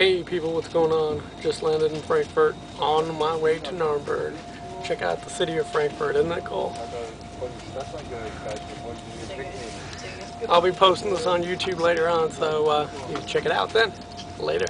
Hey people, what's going on? Just landed in Frankfurt on my way to Nuremberg. Check out the city of Frankfurt, isn't that cool? I'll be posting this on YouTube later on, so uh, you can check it out then. Later.